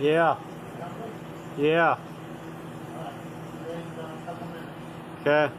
Yeah. Yeah. Okay.